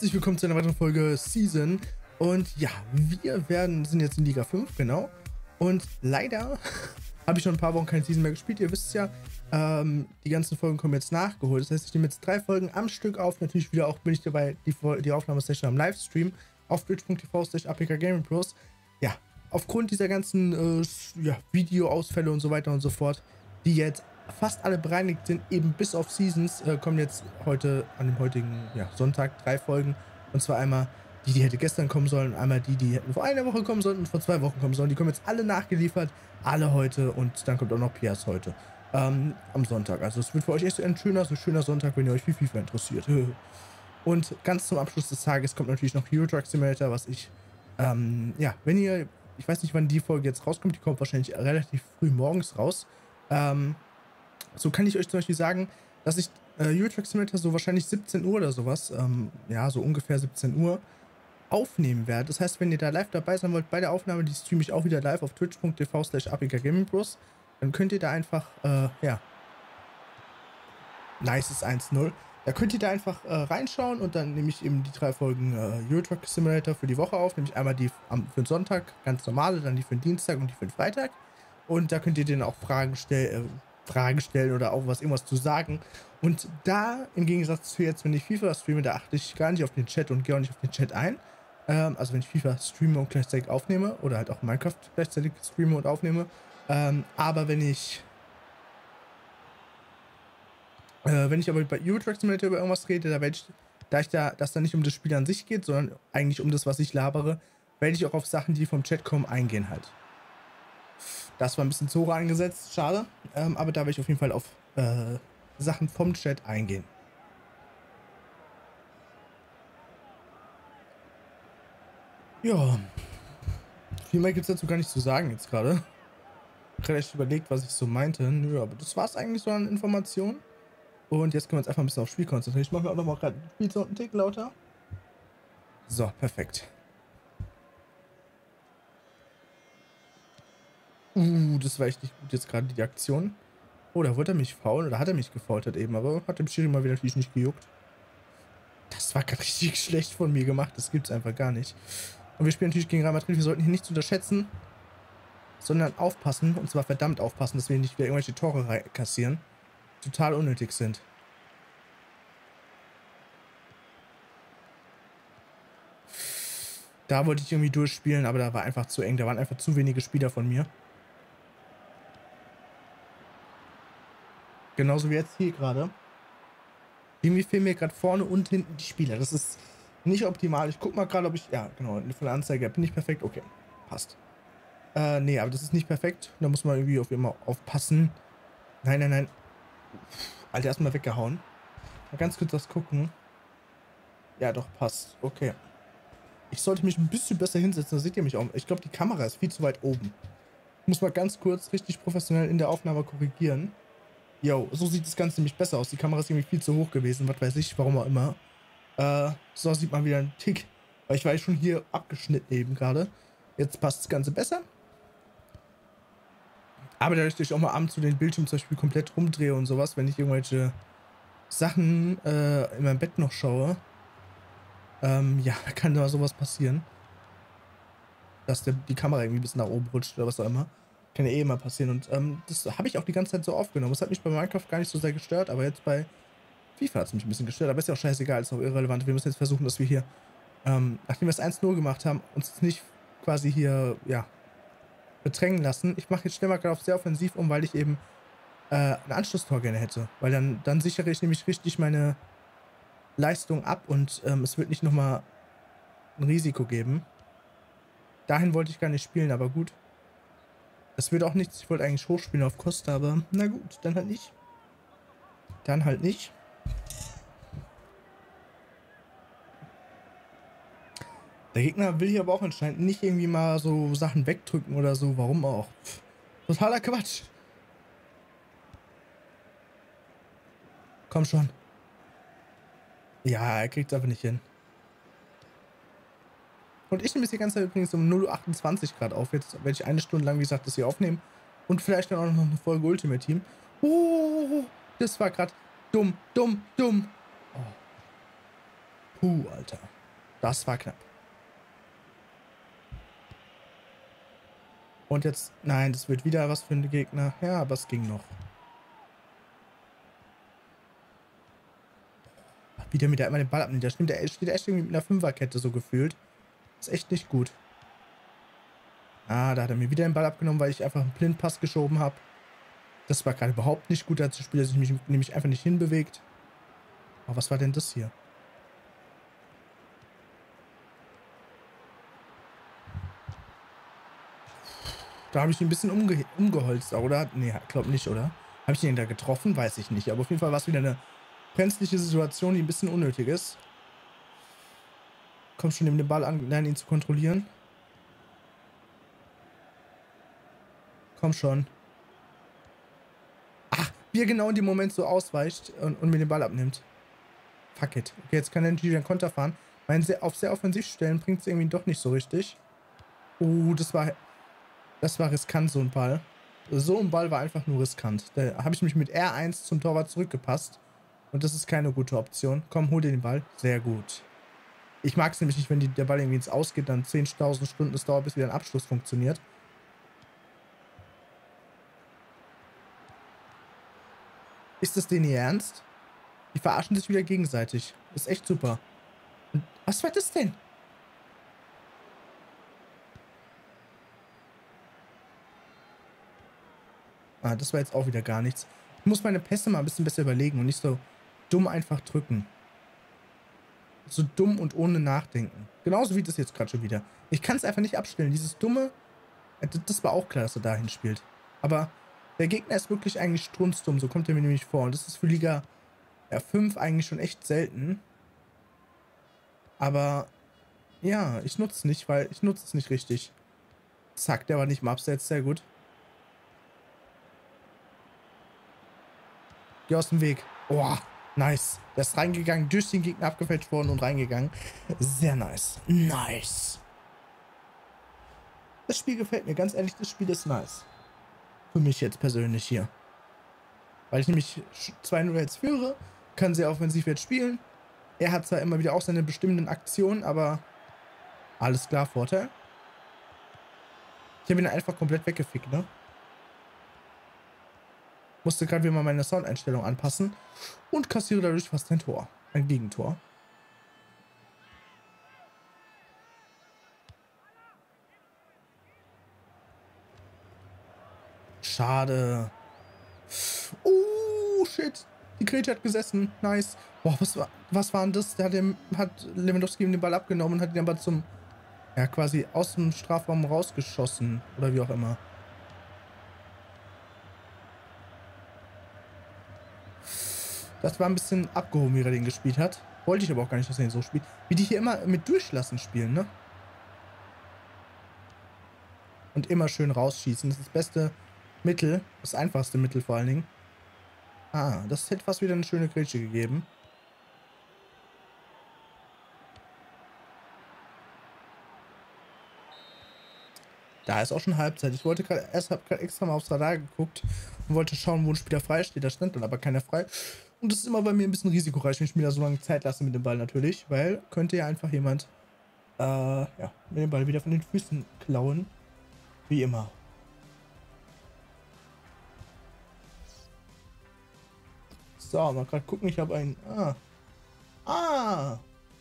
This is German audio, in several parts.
herzlich willkommen zu einer weiteren Folge Season. Und ja, wir werden, sind jetzt in Liga 5, genau. Und leider habe ich schon ein paar Wochen keine Season mehr gespielt. Ihr wisst ja, ähm, die ganzen Folgen kommen jetzt nachgeholt. Das heißt, ich nehme jetzt drei Folgen am Stück auf. Natürlich wieder auch bin ich dabei, die, die Aufnahmesession am Livestream auf twitch.tv slash Pros. Ja, aufgrund dieser ganzen äh, ja, Videoausfälle und so weiter und so fort, die jetzt fast alle bereinigt sind, eben bis auf Seasons, äh, kommen jetzt heute an dem heutigen ja, Sonntag drei Folgen. Und zwar einmal die, die hätte gestern kommen sollen, einmal die, die vor einer Woche kommen sollen und vor zwei Wochen kommen sollen. Die kommen jetzt alle nachgeliefert, alle heute und dann kommt auch noch Pias heute ähm, am Sonntag. Also es wird für euch echt ein schöner, so schöner Sonntag, wenn ihr euch für FIFA interessiert. Und ganz zum Abschluss des Tages kommt natürlich noch Euro Truck Simulator, was ich, ähm, ja, wenn ihr, ich weiß nicht, wann die Folge jetzt rauskommt, die kommt wahrscheinlich relativ früh morgens raus. Ähm, so kann ich euch zum Beispiel sagen, dass ich äh, Euro Truck Simulator so wahrscheinlich 17 Uhr oder sowas, ähm, ja, so ungefähr 17 Uhr, aufnehmen werde. Das heißt, wenn ihr da live dabei sein wollt bei der Aufnahme, die streame ich auch wieder live auf twitch.tv slash Bros. Dann könnt ihr da einfach, äh, ja, nice ist 1-0. Da könnt ihr da einfach äh, reinschauen und dann nehme ich eben die drei Folgen äh, Euro Truck Simulator für die Woche auf. Nämlich einmal die am, für den Sonntag, ganz normale, dann die für den Dienstag und die für den Freitag. Und da könnt ihr denen auch Fragen stellen, äh, Fragen stellen oder auch was irgendwas zu sagen. Und da, im Gegensatz zu jetzt, wenn ich FIFA streame, da achte ich gar nicht auf den Chat und gehe auch nicht auf den Chat ein. Ähm, also wenn ich FIFA streame und gleichzeitig aufnehme oder halt auch Minecraft gleichzeitig streame und aufnehme. Ähm, aber wenn ich äh, wenn ich aber bei Euro Simulator über irgendwas rede, da werde ich, da ich da, dass da nicht um das Spiel an sich geht, sondern eigentlich um das, was ich labere, werde ich auch auf Sachen, die vom Chat kommen, eingehen halt. Das war ein bisschen zu hoch angesetzt, schade. Ähm, aber da werde ich auf jeden Fall auf äh, Sachen vom Chat eingehen. Ja. Viel mehr gibt es dazu gar nicht zu sagen jetzt gerade. Ich habe echt überlegt, was ich so meinte. Nö, aber das war es eigentlich so an Informationen. Und jetzt können wir uns einfach ein bisschen aufs Spiel konzentrieren. Ich mache mir auch nochmal gerade den Spielsound einen Tick lauter. So, perfekt. Uh, das war echt nicht gut jetzt gerade die Aktion. Oh, da wollte er mich faulen oder hat er mich gefault eben, aber hat dem Schiri mal wieder natürlich nicht gejuckt. Das war gerade richtig schlecht von mir gemacht, das gibt's einfach gar nicht. Und wir spielen natürlich gegen Real Madrid. Wir sollten hier nichts unterschätzen, sondern aufpassen. Und zwar verdammt aufpassen, dass wir nicht wieder irgendwelche Tore kassieren. Total unnötig sind. Da wollte ich irgendwie durchspielen, aber da war einfach zu eng. Da waren einfach zu wenige Spieler von mir. Genauso wie jetzt hier gerade. Irgendwie fehlen mir gerade vorne und hinten die Spieler. Das ist nicht optimal. Ich guck mal gerade, ob ich. Ja, genau. Von der Anzeige bin ich perfekt. Okay. Passt. Äh, nee, aber das ist nicht perfekt. Da muss man irgendwie auf immer aufpassen. Nein, nein, nein. Alter, erstmal weggehauen. Mal ganz kurz das gucken. Ja, doch, passt. Okay. Ich sollte mich ein bisschen besser hinsetzen. Da seht ihr mich auch. Ich glaube, die Kamera ist viel zu weit oben. Ich muss mal ganz kurz richtig professionell in der Aufnahme korrigieren. Jo, so sieht das Ganze nämlich besser aus. Die Kamera ist irgendwie viel zu hoch gewesen. Was weiß ich, warum auch immer. Äh, so sieht man wieder einen Tick. Weil ich war schon hier abgeschnitten eben gerade. Jetzt passt das Ganze besser. Aber dadurch, dass ich auch mal abends zu den Bildschirm zum Beispiel komplett rumdrehe und sowas, wenn ich irgendwelche Sachen äh, in meinem Bett noch schaue, ähm, ja, kann da sowas passieren. Dass der, die Kamera irgendwie bisschen nach oben rutscht oder was auch immer. Kann ja eh immer passieren. Und ähm, das habe ich auch die ganze Zeit so aufgenommen. Das hat mich bei Minecraft gar nicht so sehr gestört, aber jetzt bei FIFA hat es mich ein bisschen gestört, aber ist ja auch scheißegal, ist auch irrelevant. Wir müssen jetzt versuchen, dass wir hier, ähm, nachdem wir es 1-0 gemacht haben, uns nicht quasi hier, ja, bedrängen lassen. Ich mache jetzt schnell mal gerade auf sehr offensiv um, weil ich eben äh, ein Anschlusstor gerne hätte. Weil dann, dann sichere ich nämlich richtig meine Leistung ab und ähm, es wird nicht nochmal ein Risiko geben. Dahin wollte ich gar nicht spielen, aber gut. Das wird auch nichts. Ich wollte eigentlich hochspielen auf Costa, aber na gut, dann halt nicht. Dann halt nicht. Der Gegner will hier aber auch anscheinend nicht irgendwie mal so Sachen wegdrücken oder so. Warum auch? Pff, totaler Quatsch. Komm schon. Ja, er kriegt es einfach nicht hin. Und ich nehme es die ganze Zeit übrigens um 0.28 Grad auf. Jetzt werde ich eine Stunde lang, wie gesagt, das hier aufnehmen. Und vielleicht dann auch noch eine Folge Ultimate Team. Oh, das war gerade dumm, dumm, dumm. Oh. Puh, Alter. Das war knapp. Und jetzt, nein, das wird wieder was für einen Gegner. Ja, aber es ging noch. Wieder mit der immer den Ball abnimmt. Der steht echt irgendwie mit einer Fünferkette so gefühlt. Ist echt nicht gut. Ah, da hat er mir wieder den Ball abgenommen, weil ich einfach einen Blindpass geschoben habe. Das war gerade überhaupt nicht gut als Spieler, sich mich nämlich einfach nicht hinbewegt. Aber was war denn das hier? Da habe ich ihn ein bisschen umge umgeholzt, oder? Nee, glaub nicht, oder? Habe ich ihn da getroffen? Weiß ich nicht. Aber auf jeden Fall war es wieder eine brenzliche Situation, die ein bisschen unnötig ist. Komm schon, nimm den Ball an, lerne ihn zu kontrollieren. Komm schon. Ach, wie er genau in dem Moment so ausweicht und, und mir den Ball abnimmt. Fuck it. Okay, jetzt kann er natürlich einen Konter fahren. Mein sehr, auf sehr offensiv stellen bringt es irgendwie doch nicht so richtig. Oh, das war das war riskant, so ein Ball. So ein Ball war einfach nur riskant. Da habe ich mich mit R1 zum Torwart zurückgepasst. Und das ist keine gute Option. Komm, hol dir den Ball. Sehr gut. Ich mag es nämlich nicht, wenn die, der Ball irgendwie ins Ausgeht, dann 10.000 Stunden es dauert, bis wieder ein Abschluss funktioniert. Ist das denn ihr Ernst? Die verarschen sich wieder gegenseitig. Ist echt super. Und was war das denn? Ah, das war jetzt auch wieder gar nichts. Ich muss meine Pässe mal ein bisschen besser überlegen und nicht so dumm einfach drücken. So dumm und ohne Nachdenken. Genauso wie das jetzt gerade schon wieder. Ich kann es einfach nicht abstellen. Dieses dumme... Äh, das war auch klar, dass er dahin spielt. Aber der Gegner ist wirklich eigentlich strunzdumm. So kommt er mir nämlich vor. Und das ist für Liga ja, 5 eigentlich schon echt selten. Aber ja, ich nutze es nicht, weil ich nutze es nicht richtig. Zack, der war nicht mal abseits. Sehr gut. Geh aus dem Weg. Oh, nice. Der ist reingegangen, durch den Gegner abgefälscht worden und reingegangen. Sehr nice. Nice. Das Spiel gefällt mir. Ganz ehrlich, das Spiel ist nice. Für mich jetzt persönlich hier. Weil ich nämlich 2-0 jetzt führe, kann sehr offensiv jetzt spielen. Er hat zwar immer wieder auch seine bestimmten Aktionen, aber alles klar, Vorteil. Ich habe ihn einfach komplett weggefickt, ne? Musste gerade wieder mal meine Soundeinstellung anpassen und kassiere dadurch fast ein Tor. Ein Gegentor. Schade. Oh, shit. Die Grete hat gesessen. Nice. Boah, was war, was war denn das? Der hat, dem, hat Lewandowski ihm den Ball abgenommen und hat ihn aber zum, ja, quasi aus dem Strafraum rausgeschossen. Oder wie auch immer. Das war ein bisschen abgehoben, wie er den gespielt hat. Wollte ich aber auch gar nicht, dass er ihn so spielt. Wie die hier immer mit Durchlassen spielen, ne? Und immer schön rausschießen. Das ist das beste Mittel. Das einfachste Mittel vor allen Dingen. Ah, das hätte fast wieder eine schöne Grätsche gegeben. Da ist auch schon Halbzeit. Ich wollte gerade erst habe gerade extra mal aufs Radar geguckt und wollte schauen, wo ein Spieler frei steht. Da stand dann aber keiner frei. Und das ist immer bei mir ein bisschen risikoreich, wenn ich mir da so lange Zeit lasse mit dem Ball natürlich, weil könnte ja einfach jemand äh, ja, mit dem Ball wieder von den Füßen klauen. Wie immer. So, mal gerade gucken, ich habe einen. Ah. Ah!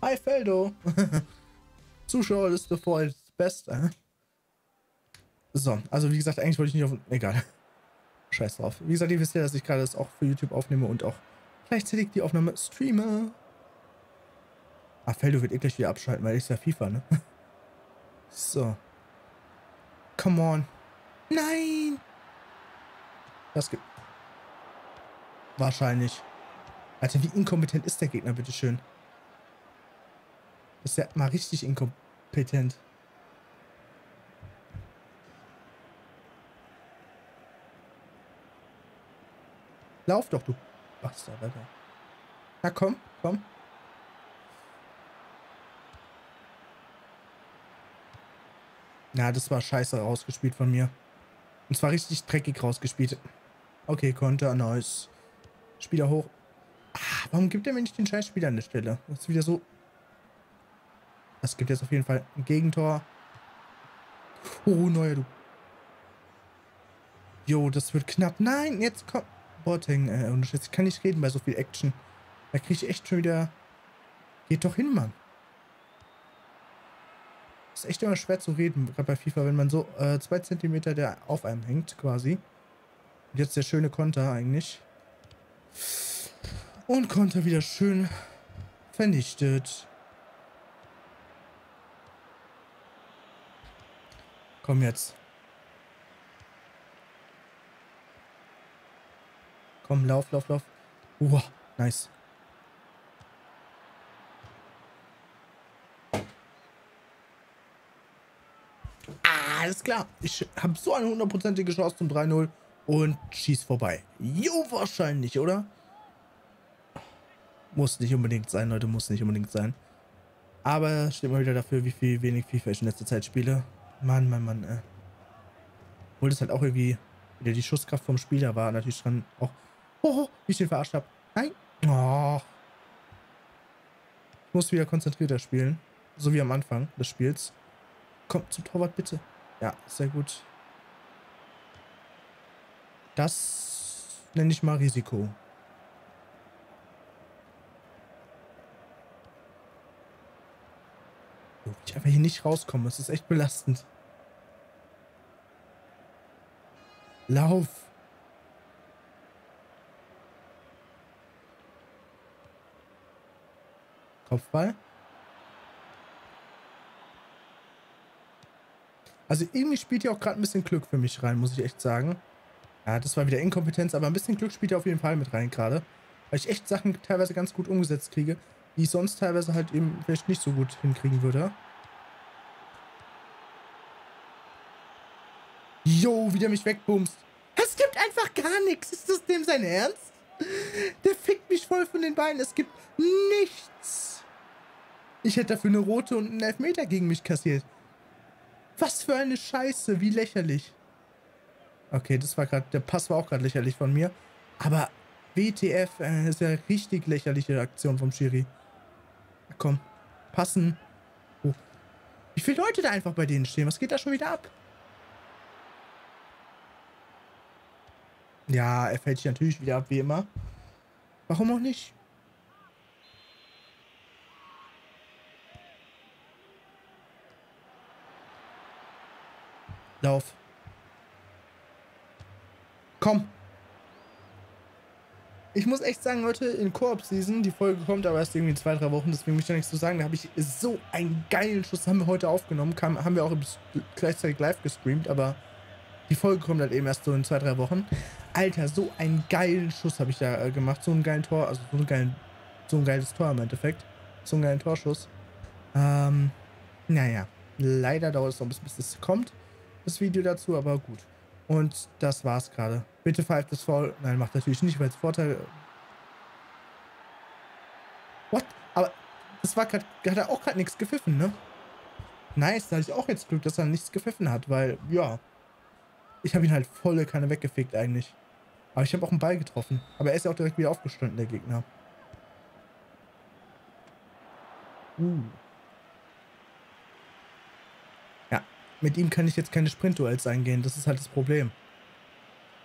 Hi Feldo! Zuschauerliste vor das Beste. So, also wie gesagt, eigentlich wollte ich nicht auf. Egal. Scheiß drauf. Wie gesagt, ihr wisst ja, dass ich gerade das auch für YouTube aufnehme und auch gleichzeitig die Aufnahme streame. Ah, Feldo wird eh gleich wieder abschalten, weil ich ja FIFA, ne? So. Come on. Nein! Das gibt. Wahrscheinlich. Alter, wie inkompetent ist der Gegner, bitteschön? ist ja mal richtig inkompetent. Lauf doch, du Bastard, Alter. Na komm, komm. Na, das war scheiße rausgespielt von mir. Und zwar richtig dreckig rausgespielt. Okay, Konter, nice. Spieler hoch. Ah, warum gibt er mir nicht den Scheißspieler an der Stelle? Das ist wieder so Das gibt jetzt auf jeden Fall ein Gegentor. Oh, Neuer, du. Jo, das wird knapp. Nein, jetzt kommt. Boateng, äh, und jetzt kann ich reden bei so viel Action. Da kriege ich echt schon wieder... Geht doch hin, Mann. Ist echt immer schwer zu reden, gerade bei FIFA, wenn man so äh, zwei Zentimeter der auf einem hängt, quasi. Und jetzt der schöne Konter eigentlich. Und Konter wieder schön vernichtet. Komm jetzt. Komm, lauf, lauf, lauf. Wow, nice. Alles klar. Ich habe so eine hundertprozentige Chance zum 3-0 und schieß vorbei. Jo, wahrscheinlich, oder? Muss nicht unbedingt sein, Leute, muss nicht unbedingt sein. Aber steht mal wieder dafür, wie viel wenig FIFA ich in letzter Zeit spiele. Mann, Mann, Mann, äh. Obwohl das halt auch irgendwie wieder die Schusskraft vom Spieler war, natürlich dran auch. Oh, wie ich den verarscht habe. Nein. Oh. Ich muss wieder konzentrierter spielen. So wie am Anfang des Spiels. Kommt zum Torwart, bitte. Ja, sehr gut. Das nenne ich mal Risiko. Ich einfach hier nicht rauskomme. Es ist echt belastend. Lauf. Kopfball. Also irgendwie spielt hier auch gerade ein bisschen Glück für mich rein, muss ich echt sagen. Ja, das war wieder Inkompetenz, aber ein bisschen Glück spielt ja auf jeden Fall mit rein gerade. Weil ich echt Sachen teilweise ganz gut umgesetzt kriege, die ich sonst teilweise halt eben vielleicht nicht so gut hinkriegen würde. Jo, wie der mich wegbumst. Es gibt einfach gar nichts. Ist das dem sein Ernst? Der fickt mich voll von den Beinen. Es gibt nichts. Ich hätte dafür eine rote und einen Elfmeter gegen mich kassiert. Was für eine Scheiße. Wie lächerlich. Okay, das war gerade, der Pass war auch gerade lächerlich von mir. Aber WTF, äh, ist ja richtig lächerliche Aktion vom Schiri. Komm, passen. Oh. Wie viele Leute da einfach bei denen stehen? Was geht da schon wieder ab? Ja, er fällt sich natürlich wieder ab, wie immer. Warum auch nicht? Lauf. Komm. Ich muss echt sagen, Leute, in Koop-Season, die Folge kommt aber erst irgendwie in zwei, drei Wochen, deswegen möchte ich da nichts zu sagen. Da habe ich so einen geilen Schuss, haben wir heute aufgenommen, kam, haben wir auch gleichzeitig live gestreamt, aber die Folge kommt halt eben erst so in zwei, drei Wochen. Alter, so einen geilen Schuss habe ich da äh, gemacht, so einen geilen Tor, also so, einen geilen, so ein geiles Tor im Endeffekt. So einen geilen Torschuss. Ähm, naja, leider dauert es noch ein bisschen, bis das kommt, das Video dazu, aber gut. Und das war's gerade. Bitte pfeift das voll. Nein, macht natürlich nicht, weil es Vorteil. What? Aber das war gerade, hat er auch gerade nichts gepfiffen, ne? Nice, da hatte ich auch jetzt Glück, dass er nichts gepfiffen hat, weil, ja. Ich habe ihn halt volle Kanne weggefickt eigentlich. Aber ich habe auch einen Ball getroffen. Aber er ist ja auch direkt wieder aufgestanden, der Gegner. Uh. Mit ihm kann ich jetzt keine Sprintduells eingehen. Das ist halt das Problem.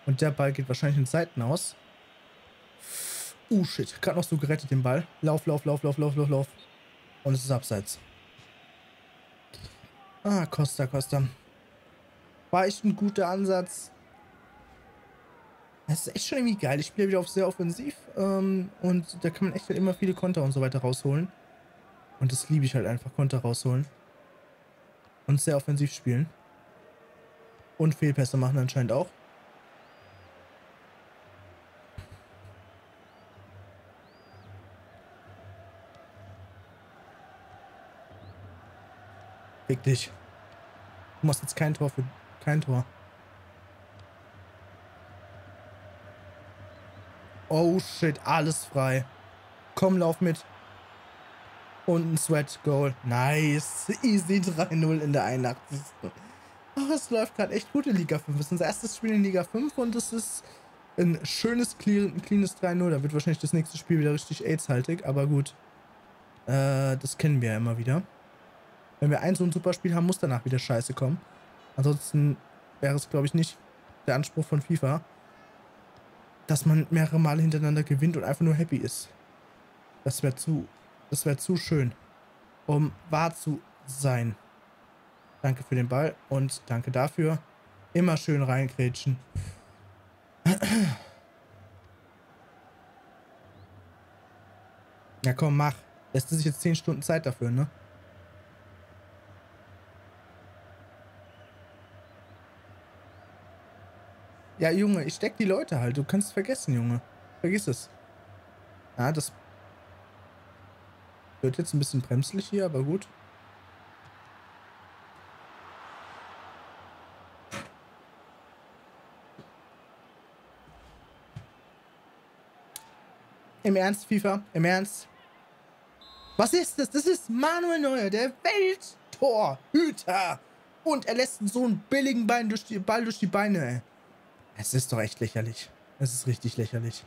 Und der Ball geht wahrscheinlich in Seiten aus. Uh, shit. Gerade noch so gerettet den Ball. Lauf, lauf, lauf, lauf, lauf, lauf, lauf. Und es ist abseits. Ah, Costa, Costa. War echt ein guter Ansatz. Das ist echt schon irgendwie geil. Ich spiele wieder auf sehr offensiv. Ähm, und da kann man echt halt immer viele Konter und so weiter rausholen. Und das liebe ich halt einfach, Konter rausholen. Und sehr offensiv spielen. Und Fehlpässe machen anscheinend auch. Fick dich. Du machst jetzt kein Tor für kein Tor. Oh shit, alles frei. Komm, lauf mit. Und ein Sweat-Goal. Nice. Easy 3-0 in der 81. Oh, es läuft gerade echt gut in Liga 5. Das ist unser erstes Spiel in Liga 5 und es ist ein schönes, clean, cleanes 3-0. Da wird wahrscheinlich das nächste Spiel wieder richtig AIDS-haltig, aber gut. Äh, das kennen wir ja immer wieder. Wenn wir ein so ein super Spiel haben, muss danach wieder Scheiße kommen. Ansonsten wäre es, glaube ich, nicht der Anspruch von FIFA, dass man mehrere Male hintereinander gewinnt und einfach nur happy ist. Das wäre zu, das wäre zu schön, um wahr zu sein. Danke für den Ball und danke dafür. Immer schön reingrätschen. Ja komm, mach. Lässt sich jetzt 10 Stunden Zeit dafür, ne? Ja, Junge, ich steck die Leute halt. Du kannst es vergessen, Junge. Vergiss es. Ja, das wird jetzt ein bisschen bremslich hier, aber gut. Im Ernst, FIFA? Im Ernst? Was ist das? Das ist Manuel Neuer, der Welttorhüter. Und er lässt so einen billigen Bein durch die, Ball durch die Beine. Es ist doch echt lächerlich. Es ist richtig lächerlich.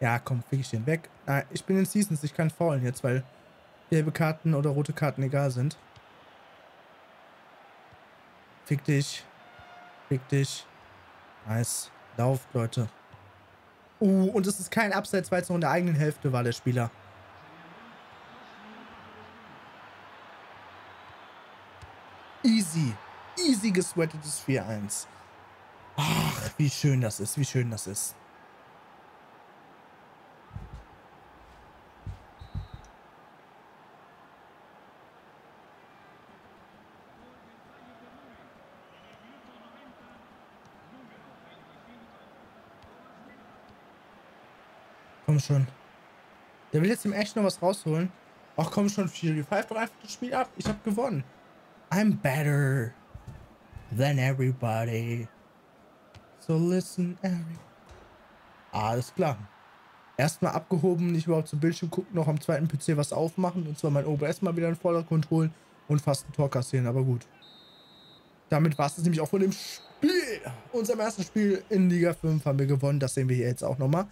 Ja, komm, fick ich den weg. Ah, ich bin in Seasons, ich kann faulen jetzt, weil gelbe Karten oder rote Karten egal sind. Fick dich. Fick dich. Nice. Lauft, Leute. Uh, und es ist kein Abseits, weil es noch in der eigenen Hälfte war, der Spieler. Easy. Easy gesweatetes 4-1. Ach, wie schön das ist, wie schön das ist. Komm schon. Der will jetzt im echt noch was rausholen. Ach komm schon, Fury. Pfeif doch einfach das Spiel ab. Ich hab gewonnen. I'm better than everybody. So listen, every. Alles klar. Erstmal abgehoben, nicht überhaupt zum Bildschirm gucken, noch am zweiten PC was aufmachen und zwar mein OBS mal wieder in Vordergrund holen und fast ein Tor kassieren, aber gut. Damit war es nämlich auch von dem Spiel. Unserem ersten Spiel in Liga 5 haben wir gewonnen, das sehen wir hier jetzt auch nochmal.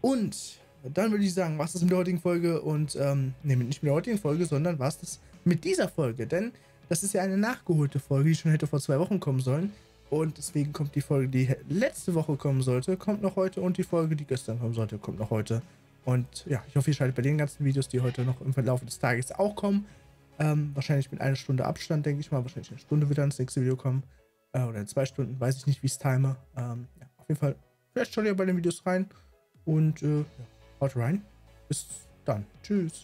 Und dann würde ich sagen, was ist mit der heutigen Folge und, ähm, ne, nicht mit der heutigen Folge, sondern was ist mit dieser Folge, denn das ist ja eine nachgeholte Folge, die schon hätte vor zwei Wochen kommen sollen. Und deswegen kommt die Folge, die letzte Woche kommen sollte, kommt noch heute und die Folge, die gestern kommen sollte, kommt noch heute. Und ja, ich hoffe, ihr schaltet bei den ganzen Videos, die heute noch im Verlauf des Tages auch kommen. Ähm, wahrscheinlich mit einer Stunde Abstand, denke ich mal. Wahrscheinlich eine Stunde dann das nächste Video kommen. Äh, oder in zwei Stunden, weiß ich nicht, wie es time. Ähm, ja, auf jeden Fall, vielleicht schaut ihr bei den Videos rein. Und äh, haut rein. Bis dann. Tschüss.